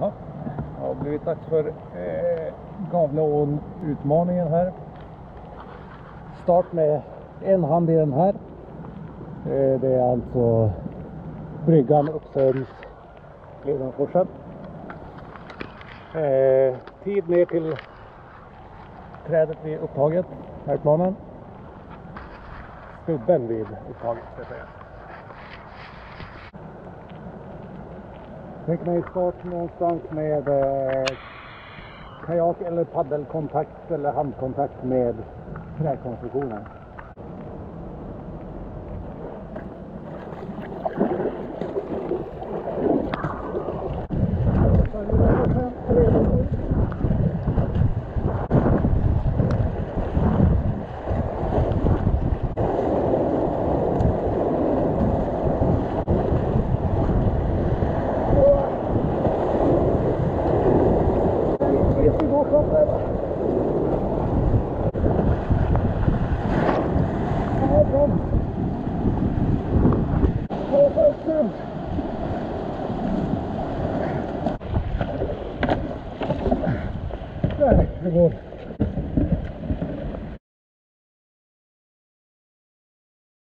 Ja, det har blivit dags för eh, Gavleån-utmaningen här. Start med en hand i den här. Eh, det är alltså bryggan uppströms Ledenforsen. Eh, tid ner till trädet vid upptaget, färdplanen. Stubben vid upptaget ska jag säga. Tänk mig start någonstans med eh, kajak eller paddelkontakt eller handkontakt med träkonstruktionen. Так, вот.